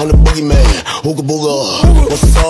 I'm the boogeyman. Hookah booga. What's up?